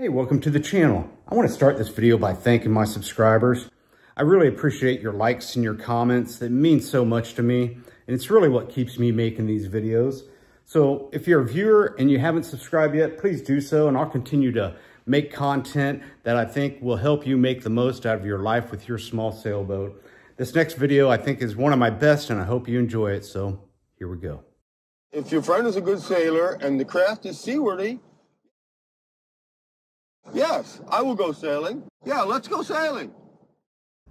Hey, welcome to the channel. I want to start this video by thanking my subscribers. I really appreciate your likes and your comments. It means so much to me, and it's really what keeps me making these videos. So if you're a viewer and you haven't subscribed yet, please do so, and I'll continue to make content that I think will help you make the most out of your life with your small sailboat. This next video I think is one of my best, and I hope you enjoy it, so here we go. If your friend is a good sailor and the craft is seaworthy, yes, I will go sailing. Yeah, let's go sailing.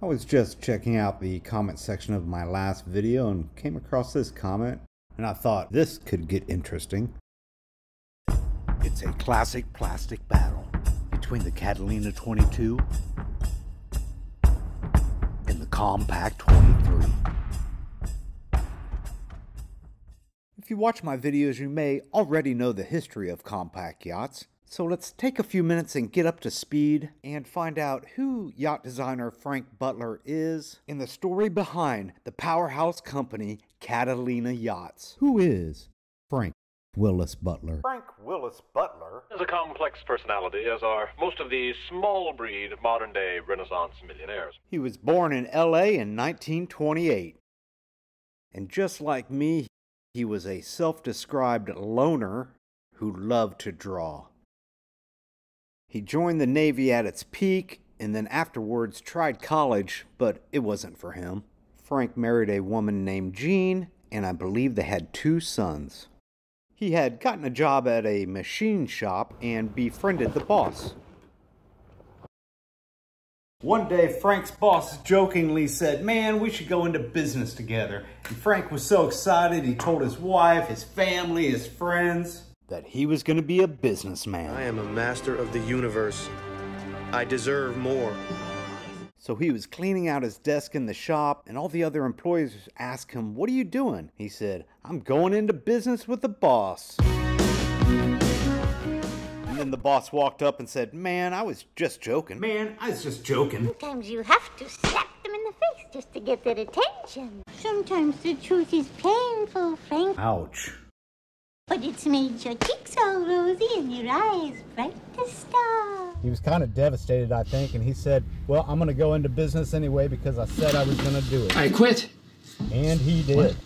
I was just checking out the comment section of my last video and came across this comment, and I thought this could get interesting. It's a classic plastic battle between the Catalina 22 and the Com Pac 23. If you watch my videos, you may already know the history of Com Pac Yachts. So let's take a few minutes and get up to speed and find out who yacht designer Frank Butler is and the story behind the powerhouse company Catalina Yachts. Who is Frank Willis Butler? Frank Willis Butler is a complex personality, as are most of the small breed modern day Renaissance millionaires. He was born in LA in 1928. And just like me, he was a self described loner who loved to draw. He joined the Navy at its peak and then afterwards tried college, but it wasn't for him. Frank married a woman named Jean, and I believe they had two sons. He had gotten a job at a machine shop and befriended the boss. One day, Frank's boss jokingly said, Man, we should go into business together. And Frank was so excited, he told his wife, his family, his friends that he was going to be a businessman. I am a master of the universe. I deserve more. So he was cleaning out his desk in the shop, and all the other employees asked him, What are you doing? He said, I'm going into business with the boss. And then the boss walked up and said, Man, I was just joking. Man, I was just joking. Sometimes you have to slap them in the face just to get their attention. Sometimes the truth is painful, Frank. Ouch. But it's made your cheeks all rosy and your eyes bright as stars. He was kind of devastated, I think, and he said, Well, I'm going to go into business anyway because I said I was going to do it. I quit. And he did. What?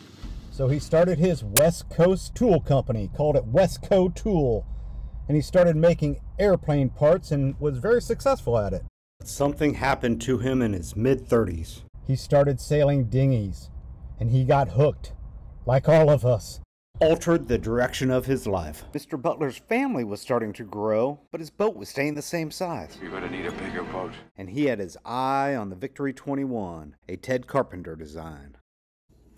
So he started his West Coast Tool Company, called it Westco Tool. And he started making airplane parts and was very successful at it. Something happened to him in his mid 30s. He started sailing dinghies, and he got hooked, like all of us altered the direction of his life. Mr. Butler's family was starting to grow, but his boat was staying the same size. You're gonna need a bigger boat. And he had his eye on the Victory 21, a Ted Carpenter design.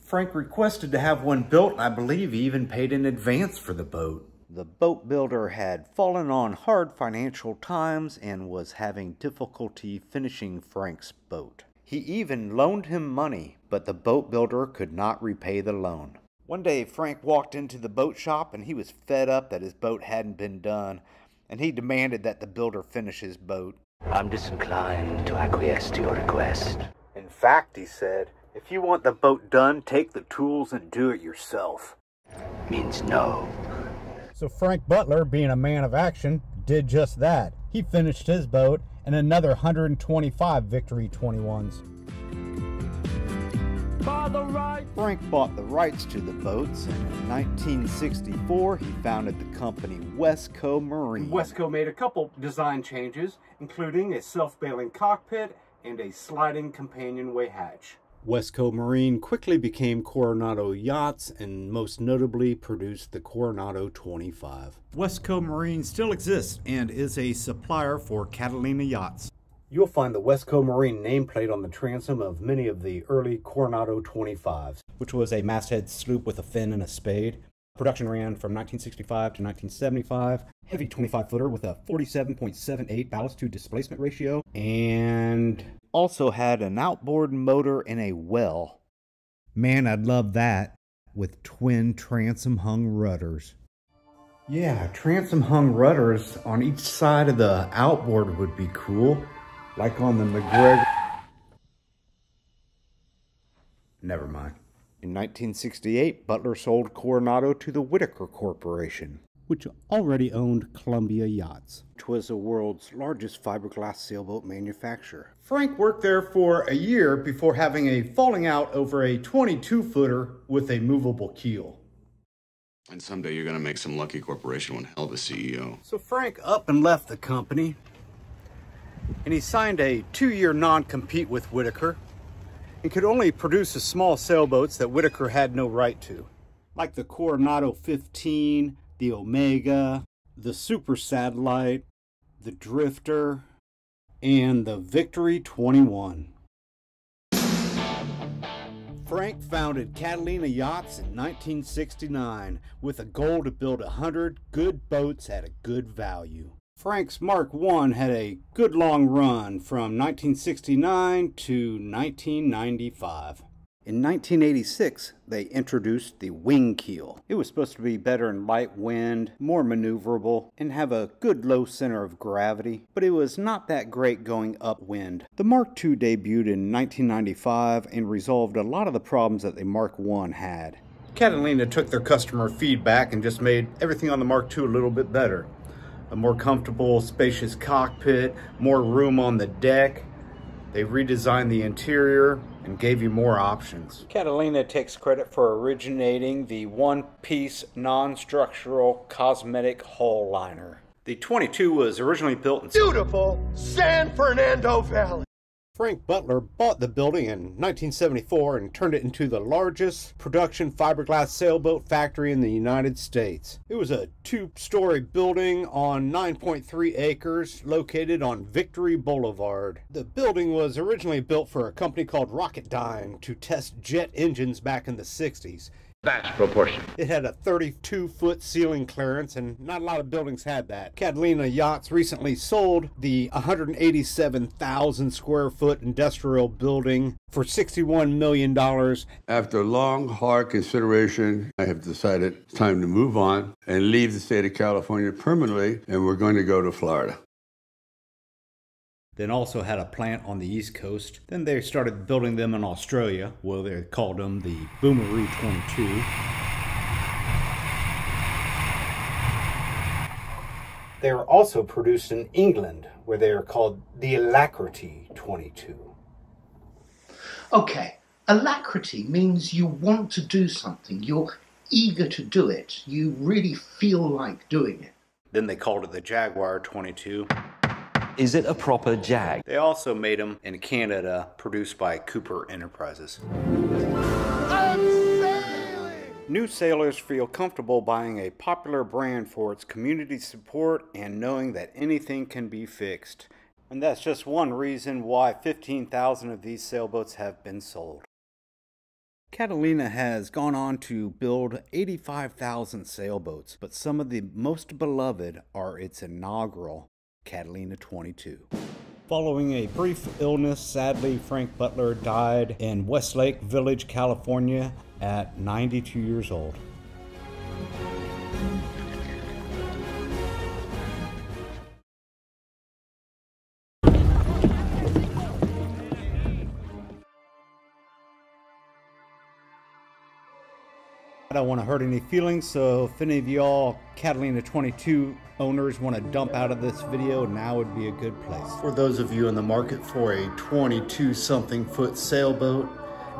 Frank requested to have one built, and I believe he even paid in advance for the boat. The boat builder had fallen on hard financial times and was having difficulty finishing Frank's boat. He even loaned him money, but the boat builder could not repay the loan. One day, Frank walked into the boat shop and he was fed up that his boat hadn't been done, and he demanded that the builder finish his boat. I'm disinclined to acquiesce to your request. In fact, he said, if you want the boat done, take the tools and do it yourself. Means no. So Frank Butler, being a man of action, did just that. He finished his boat and another 125 Victory 21s. Frank bought the rights to the boats, and in 1964 he founded the company Westco Marine. Westco made a couple design changes, including a self-bailing cockpit and a sliding companionway hatch. Westco Marine quickly became Coronado Yachts and most notably produced the Coronado 25. Westco Marine still exists and is a supplier for Catalina Yachts. You'll find the Westco Marine nameplate on the transom of many of the early Coronado 25s, which was a masthead sloop with a fin and a spade. Production ran from 1965 to 1975. Heavy 25 footer with a 47.78 ballast to displacement ratio, and also had an outboard motor and a well. Man, I'd love that with twin transom hung rudders. Yeah, transom hung rudders on each side of the outboard would be cool like on the MacGregor. Never mind. In 1968, Butler sold Coronado to the Whittaker Corporation. which already owned Columbia Yachts. Which was the world's largest fiberglass sailboat manufacturer. Frank worked there for a year before having a falling out over a 22 footer with a movable keel. And someday you're going to make some lucky corporation one hell of a CEO. So Frank up and left the company, and he signed a two-year non-compete with Whittaker, and could only produce the small sailboats that Whittaker had no right to, like the Coronado 15, the Omega, the Super Satellite, the Drifter, and the Victory 21. Frank founded Catalina Yachts in 1969 with a goal to build 100 good boats at a good value. Frank's Mark I had a good long run from 1969 to 1995. In 1986, they introduced the wing keel. It was supposed to be better in light wind, more maneuverable, and have a good low center of gravity, but it was not that great going upwind. The Mark II debuted in 1995 and resolved a lot of the problems that the Mark I had. Catalina took their customer feedback and just made everything on the Mark II a little bit better. A more comfortable, spacious cockpit, more room on the deck. They redesigned the interior, and gave you more options. Catalina takes credit for originating the one-piece non-structural cosmetic hull liner. The 22 was originally built in beautiful San Fernando Valley. Frank Butler bought the building in 1974 and turned it into the largest production fiberglass sailboat factory in the United States. It was a two-story building on 9.3 acres located on Victory Boulevard. The building was originally built for a company called Rocketdyne to test jet engines back in the 60s. That's proportion. It had a 32 foot ceiling clearance, and not a lot of buildings had that. Catalina Yachts recently sold the 187,000 square foot industrial building for $61 million. After long, hard consideration, I have decided it's time to move on and leave the state of California permanently, and we're going to go to Florida then also had a plant on the East Coast. Then they started building them in Australia. Well, they called them the Boomaroo 22. They are also produced in England, where they are called the Alacrity 22. Okay, alacrity means you want to do something. You're eager to do it. You really feel like doing it. Then they called it the Jaguar 22. Is it a proper Jag? They also made them in Canada, produced by Cooper Enterprises. New sailors feel comfortable buying a popular brand for its community support and knowing that anything can be fixed. And that's just one reason why 15,000 of these sailboats have been sold. Catalina has gone on to build 85,000 sailboats, but some of the most beloved are its inaugural Catalina 22. Following a brief illness, sadly, Frank Butler died in Westlake Village, California at 92 years old. Don't want to hurt any feelings, so if any of y'all Catalina 22 owners want to dump out of this video, now would be a good place. For those of you in the market for a 22 something foot sailboat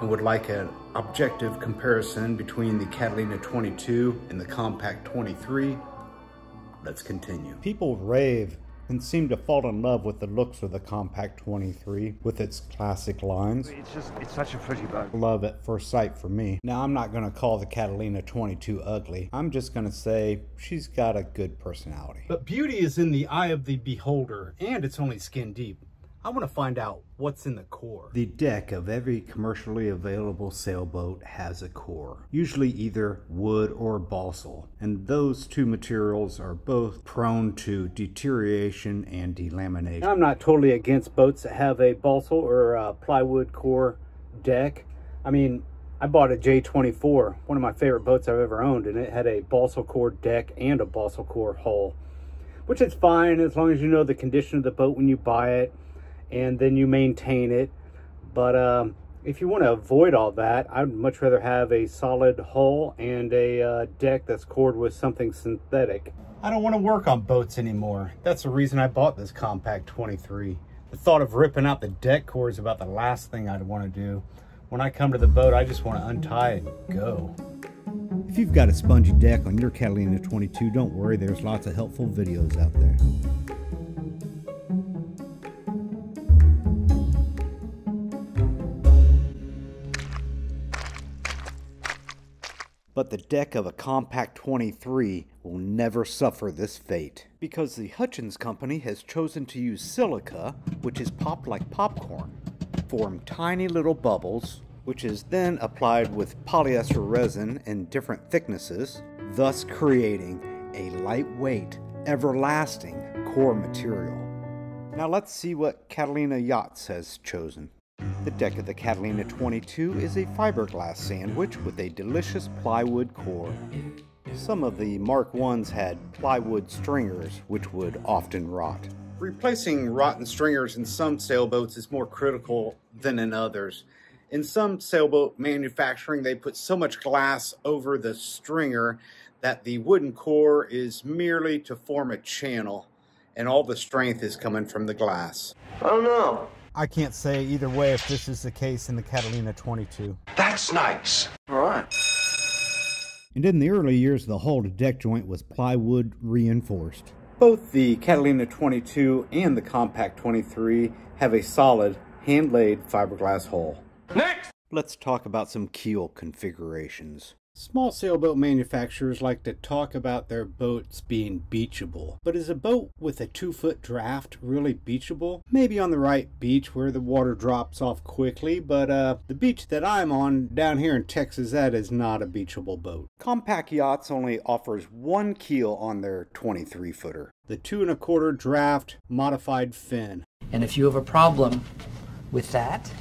and would like an objective comparison between the Catalina 22 and the Com Pac 23, let's continue. People rave and seemed to fall in love with the looks of the Com Pac 23 with its classic lines. It's just, it's such a pretty boat. Love at first sight for me. Now, I'm not going to call the Catalina 22 ugly. I'm just going to say she's got a good personality. But beauty is in the eye of the beholder, and it's only skin deep. I want to find out what's in the core. The deck of every commercially available sailboat has a core, usually either wood or balsa, and those two materials are both prone to deterioration and delamination. I'm not totally against boats that have a balsa or a plywood core deck. I mean, I bought a J24, one of my favorite boats I've ever owned, and it had a balsa core deck and a balsa core hull, which is fine as long as you know the condition of the boat when you buy it and then you maintain it. But um, If you want to avoid all that, I'd much rather have a solid hull and a uh, deck that's cored with something synthetic. I don't want to work on boats anymore. That's the reason I bought this Com Pac 23. The thought of ripping out the deck core is about the last thing I'd want to do. When I come to the boat, I just want to untie it and go. If you've got a spongy deck on your Catalina 22, don't worry, there's lots of helpful videos out there. But the deck of a Com Pac 23 will never suffer this fate because the Hutchins Company has chosen to use silica, which is popped like popcorn, form tiny little bubbles, which is then applied with polyester resin in different thicknesses, thus creating a lightweight, everlasting core material. Now let's see what Catalina Yachts has chosen. The deck of the Catalina 22 is a fiberglass sandwich with a delicious plywood core. Some of the Mark 1s had plywood stringers, which would often rot. Replacing rotten stringers in some sailboats is more critical than in others. In some sailboat manufacturing, they put so much glass over the stringer that the wooden core is merely to form a channel, and all the strength is coming from the glass. I don't know. I can't say either way if this is the case in the Catalina 22. That's nice. All right. And in the early years, the hull to deck joint was plywood reinforced. Both the Catalina 22 and the Com Pac 23 have a solid hand-laid fiberglass hull. Next! Let's talk about some keel configurations. Small sailboat manufacturers like to talk about their boats being beachable, but is a boat with a two foot draft really beachable? Maybe on the right beach where the water drops off quickly, but uh, the beach that I'm on down here in Texas, that is not a beachable boat. Com Pac Yachts only offers one keel on their 23 footer. The two and a quarter draft modified fin. And if you have a problem with that,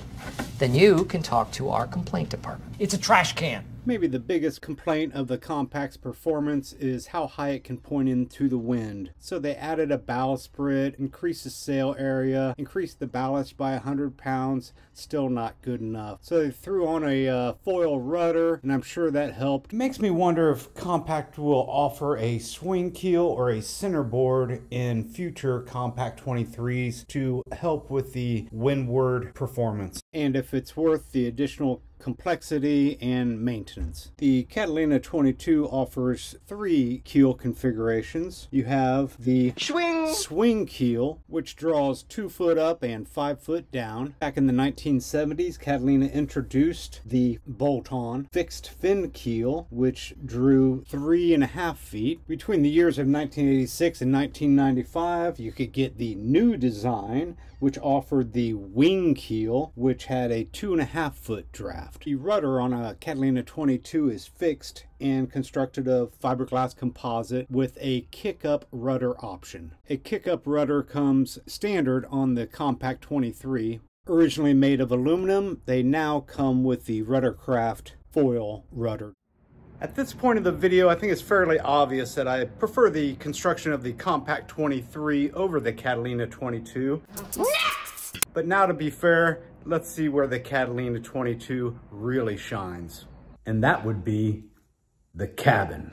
then you can talk to our complaint department. It's a trash can. Maybe the biggest complaint of the Com Pac's performance is how high it can point into the wind. So they added a bowsprit, increased the sail area, increased the ballast by 100 pounds, still not good enough. So they threw on a uh, foil rudder, and I'm sure that helped. It makes me wonder if Com Pac will offer a swing keel or a centerboard in future Com Pac 23s to help with the windward performance. And if it's worth the additional complexity and maintenance. The Catalina 22 offers three keel configurations. You have the swing, swing keel, which draws two foot up and five foot down. Back in the 1970s, Catalina introduced the bolt-on fixed fin keel, which drew three and a half feet. Between the years of 1986 and 1995, you could get the new design, which offered the wing keel, which had a two and a half foot draft. The rudder on a Catalina 22 is fixed and constructed of fiberglass composite with a kick-up rudder option. A kick-up rudder comes standard on the Com Pac 23. Originally made of aluminum, they now come with the Ruddercraft foil rudder. At this point of the video, I think it's fairly obvious that I prefer the construction of the Com Pac 23 over the Catalina 22. Next! But now to be fair, let's see where the Catalina 22 really shines. And that would be the cabin.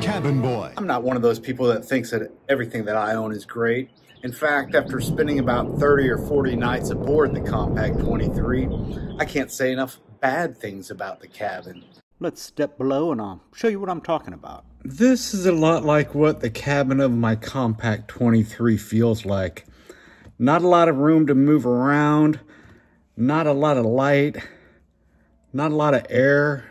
Cabin boy. I'm not one of those people that thinks that everything that I own is great. In fact, after spending about 30 or 40 nights aboard the Com Pac 23, I can't say enough bad things about the cabin. Let's step below and I'll show you what I'm talking about. This is a lot like what the cabin of my Com Pac 23 feels like. Not a lot of room to move around, not a lot of light, not a lot of air.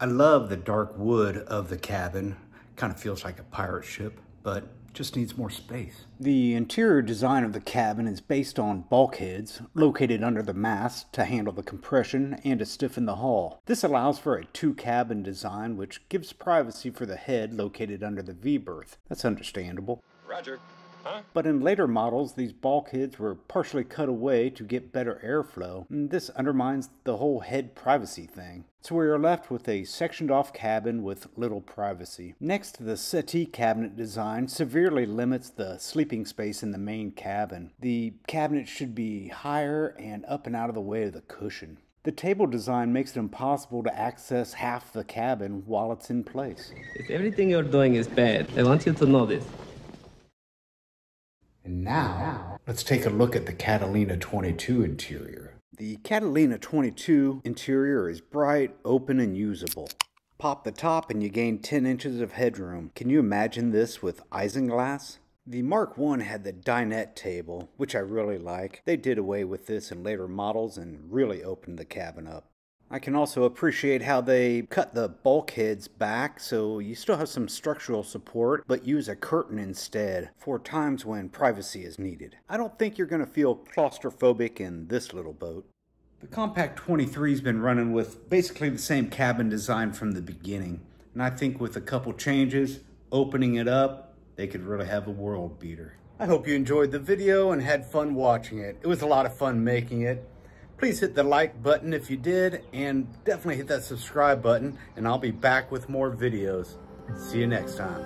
I love the dark wood of the cabin. Kind of feels like a pirate ship, but just needs more space. The interior design of the cabin is based on bulkheads located under the mast to handle the compression and to stiffen the hull. This allows for a two-cabin design which gives privacy for the head located under the V-berth. That's understandable. Roger. Huh? But in later models, these bulkheads were partially cut away to get better airflow, and this undermines the whole head privacy thing. So we are left with a sectioned off cabin with little privacy. Next the settee cabinet design severely limits the sleeping space in the main cabin. The cabinet should be higher and up and out of the way of the cushion. The table design makes it impossible to access half the cabin while it's in place. If everything you're doing is bad, I want you to know this. And now, let's take a look at the Catalina 22 interior. The Catalina 22 interior is bright, open, and usable. Pop the top and you gain 10 inches of headroom. Can you imagine this with isinglass? The Mark I had the dinette table, which I really like. They did away with this in later models and really opened the cabin up. I can also appreciate how they cut the bulkheads back so you still have some structural support, but use a curtain instead for times when privacy is needed. I don't think you're going to feel claustrophobic in this little boat. The Com Pac 23 has been running with basically the same cabin design from the beginning, and I think with a couple changes, opening it up, they could really have a world beater. I hope you enjoyed the video and had fun watching it. It was a lot of fun making it. Please hit the like button if you did, and definitely hit that subscribe button, and I'll be back with more videos. See you next time.